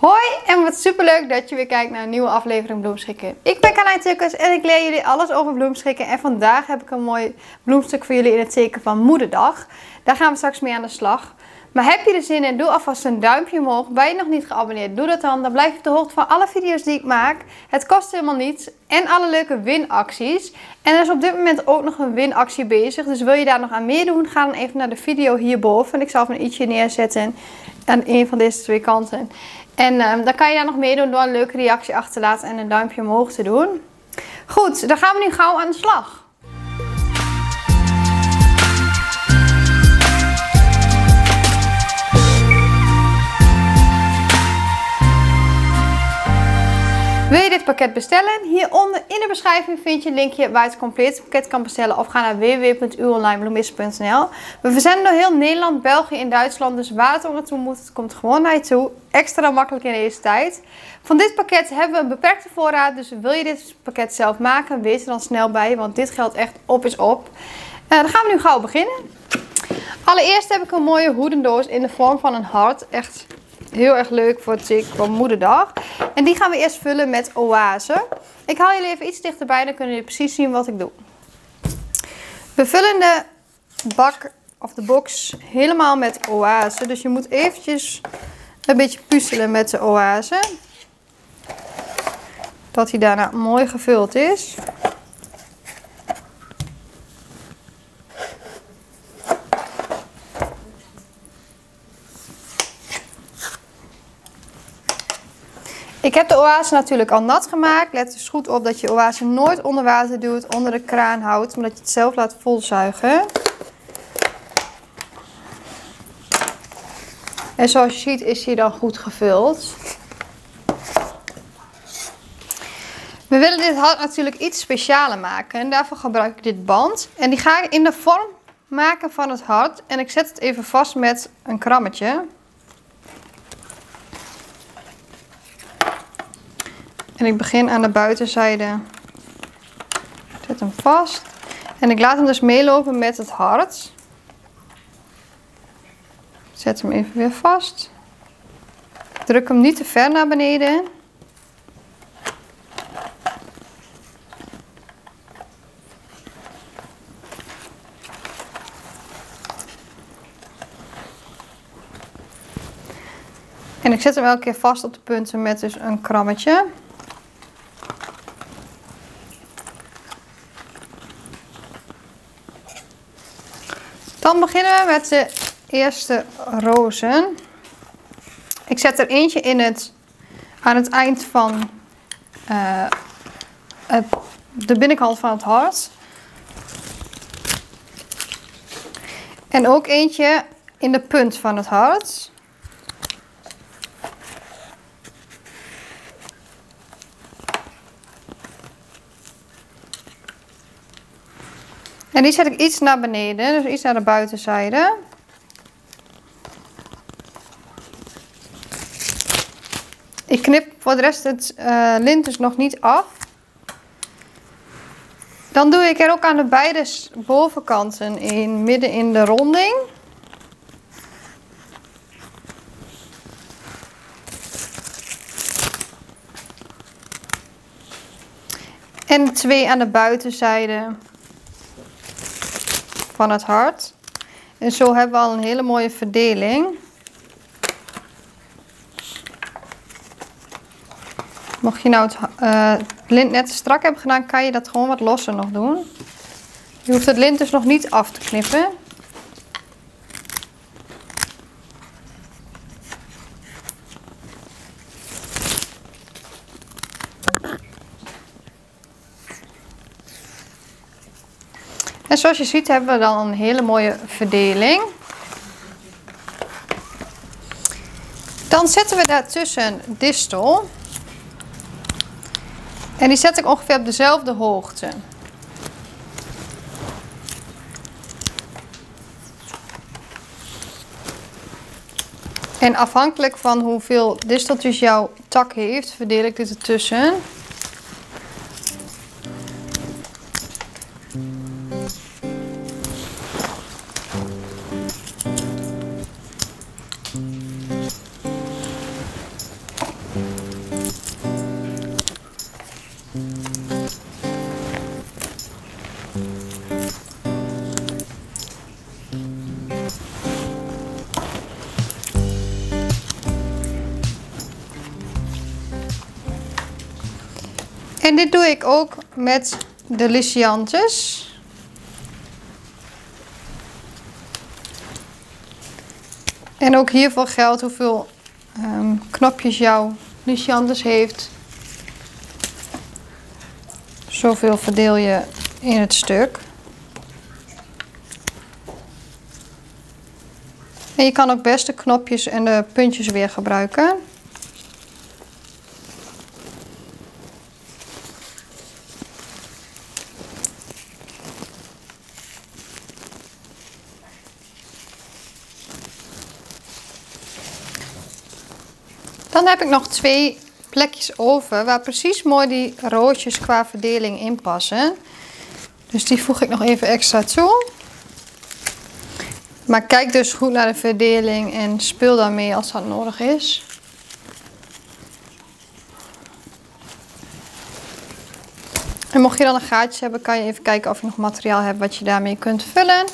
Hoi en wat superleuk dat je weer kijkt naar een nieuwe aflevering Bloemschikken. Ik ben Kanijn Tukkers en ik leer jullie alles over bloemschikken. En vandaag heb ik een mooi bloemstuk voor jullie in het teken van Moederdag. Daar gaan we straks mee aan de slag. Maar heb je er zin in? Doe alvast een duimpje omhoog. Ben je nog niet geabonneerd? Doe dat dan. Dan blijf je op de hoogte van alle video's die ik maak. Het kost helemaal niets. En alle leuke winacties. En er is op dit moment ook nog een winactie bezig. Dus wil je daar nog aan meedoen? Ga dan even naar de video hierboven. En ik zal even een ietsje neerzetten aan een van deze twee kanten. En um, dan kan je daar nog meedoen door een leuke reactie achter te laten en een duimpje omhoog te doen. Goed, dan gaan we nu gauw aan de slag. Pakket bestellen? Hieronder in de beschrijving vind je een linkje waar je het complete pakket kan bestellen. Of ga naar www.uonlinebloemisten.nl We verzenden door heel Nederland, België en Duitsland. Dus waar het naartoe moet, het komt gewoon naar je toe. Extra makkelijk in deze tijd. Van dit pakket hebben we een beperkte voorraad. Dus wil je dit pakket zelf maken, wees er dan snel bij. Want dit geldt echt op is op. Uh, dan gaan we nu gauw beginnen. Allereerst heb ik een mooie hoedendoos in de vorm van een hart. Echt heel erg leuk voor het teken van moederdag. En die gaan we eerst vullen met oase. Ik haal jullie even iets dichterbij, dan kunnen jullie precies zien wat ik doe. We vullen de bak of de box helemaal met oase. Dus je moet eventjes een beetje puzzelen met de oase. Dat hij daarna mooi gevuld is. Ik heb de oase natuurlijk al nat gemaakt. Let dus goed op dat je oase nooit onder water doet, onder de kraan houdt, omdat je het zelf laat volzuigen. En zoals je ziet is hij dan goed gevuld. We willen dit hart natuurlijk iets specialer maken en daarvoor gebruik ik dit band. En die ga ik in de vorm maken van het hart en ik zet het even vast met een krammetje. En ik begin aan de buitenzijde. Zet hem vast. En ik laat hem dus meelopen met het hart. Zet hem even weer vast. Druk hem niet te ver naar beneden. En ik zet hem elke keer vast op de punten met dus een krammetje. Dan beginnen we met de eerste rozen. Ik zet er eentje in het, aan het eind van het, de binnenkant van het hart. En ook eentje in de punt van het hart. En die zet ik iets naar beneden, dus iets naar de buitenzijde. Ik knip voor de rest het uh, lint dus nog niet af. Dan doe ik er ook aan de beide bovenkanten in, midden in de ronding. En twee aan de buitenzijde van het hart. En zo hebben we al een hele mooie verdeling. Mocht je nou het uh, lint net strak hebben gedaan, kan je dat gewoon wat losser nog doen. Je hoeft het lint dus nog niet af te knippen. En zoals je ziet hebben we dan een hele mooie verdeling. Dan zetten we daartussen distel. En die zet ik ongeveer op dezelfde hoogte. En afhankelijk van hoeveel disteltjes jouw tak heeft, verdeel ik dit ertussen. En dit doe ik ook met de Lysiantes. En ook hiervoor geldt hoeveel um, knopjes jouw Lysiantes heeft. Zoveel verdeel je in het stuk. En je kan ook best de knopjes en de puntjes weer gebruiken. Dan heb ik nog twee plekjes over waar precies mooi die roodjes qua verdeling in passen. Dus die voeg ik nog even extra toe. Maar kijk dus goed naar de verdeling en speel daarmee als dat nodig is. En mocht je dan een gaatje hebben, kan je even kijken of je nog materiaal hebt wat je daarmee kunt vullen.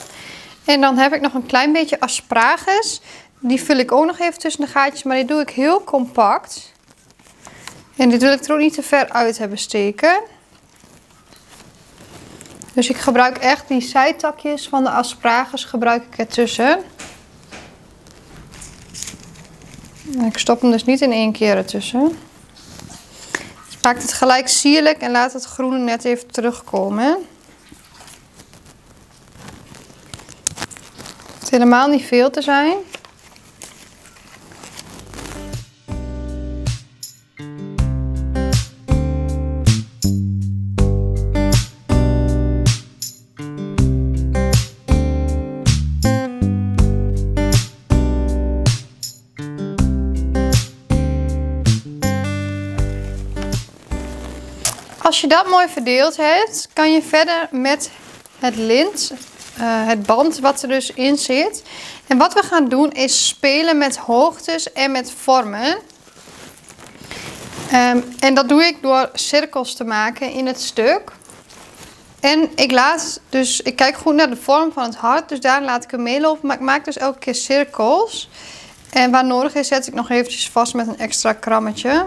En dan heb ik nog een klein beetje asparagus. Die vul ik ook nog even tussen de gaatjes, maar die doe ik heel compact. En dit wil ik er ook niet te ver uit hebben steken. Dus ik gebruik echt die zijtakjes van de asparagus gebruik ik ertussen. Ik stop hem dus niet in één keer ertussen. Dus maakt het gelijk sierlijk en laat het groene net even terugkomen. Het helemaal niet veel te zijn. Als je dat mooi verdeeld hebt, kan je verder met het lint, uh, het band wat er dus in zit. En wat we gaan doen is spelen met hoogtes en met vormen. Um, en dat doe ik door cirkels te maken in het stuk. En ik laat dus, ik kijk goed naar de vorm van het hart, dus daar laat ik hem meelopen. Maar ik maak dus elke keer cirkels. En waar nodig is, zet ik nog eventjes vast met een extra krammetje.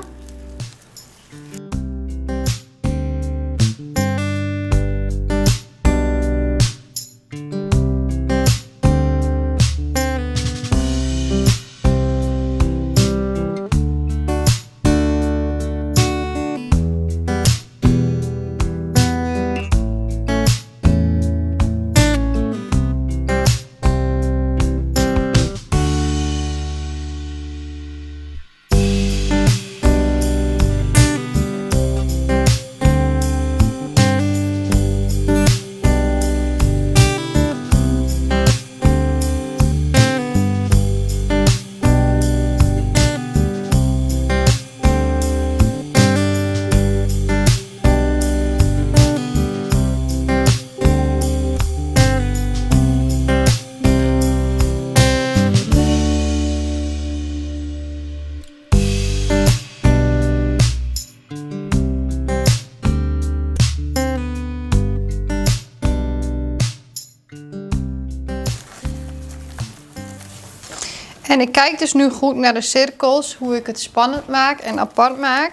En ik kijk dus nu goed naar de cirkels, hoe ik het spannend maak en apart maak.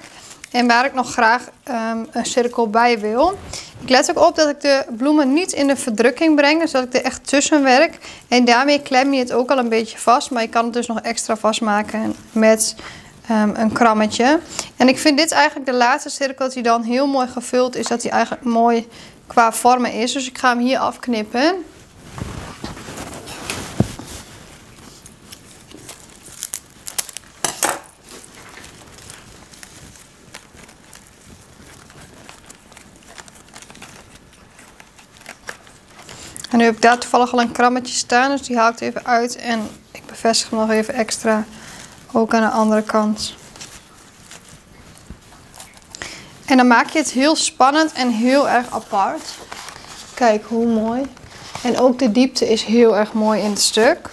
En waar ik nog graag ehm, een cirkel bij wil. Ik let ook op dat ik de bloemen niet in de verdrukking breng. Dus dat ik er echt tussen werk. En daarmee klem je het ook al een beetje vast. Maar je kan het dus nog extra vastmaken met um, een krammetje. En ik vind dit eigenlijk de laatste cirkel die dan heel mooi gevuld is. Dat hij eigenlijk mooi qua vormen is. Dus ik ga hem hier afknippen. En nu heb ik daar toevallig al een krammetje staan, dus die haal ik even uit en ik bevestig hem nog even extra, ook aan de andere kant. En dan maak je het heel spannend en heel erg apart. Kijk hoe mooi. En ook de diepte is heel erg mooi in het stuk.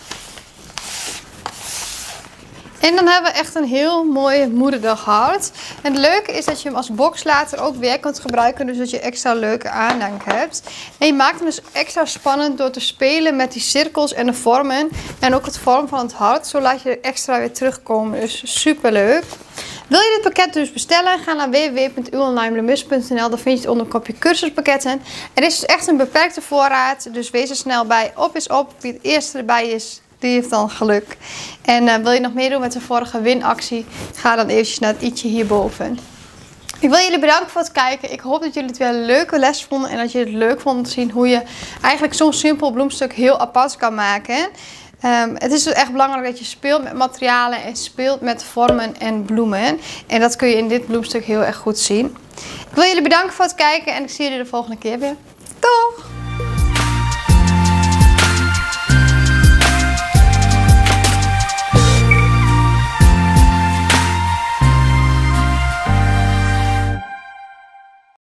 En dan hebben we echt een heel mooie moederdag gehad. En het leuke is dat je hem als box later ook weer kunt gebruiken. Dus dat je extra leuke aandacht hebt. En je maakt hem dus extra spannend door te spelen met die cirkels en de vormen. En ook het vorm van het hart. Zo laat je er extra weer terugkomen. Dus super leuk. Wil je dit pakket dus bestellen? Ga naar www.uonlineblemiss.nl. Dan vind je het onder kopje cursuspakketten. Er is dus echt een beperkte voorraad. Dus wees er snel bij. Op is op. Wie het eerste erbij is, die heeft dan geluk. En uh, wil je nog meedoen met de vorige winactie? Ga dan eventjes naar het i'tje hierboven. Ik wil jullie bedanken voor het kijken. Ik hoop dat jullie het weer een leuke les vonden. En dat je het leuk vond te zien hoe je eigenlijk zo'n simpel bloemstuk heel apart kan maken. Um, het is dus echt belangrijk dat je speelt met materialen en speelt met vormen en bloemen. En dat kun je in dit bloemstuk heel erg goed zien. Ik wil jullie bedanken voor het kijken en ik zie jullie de volgende keer weer. Doeg!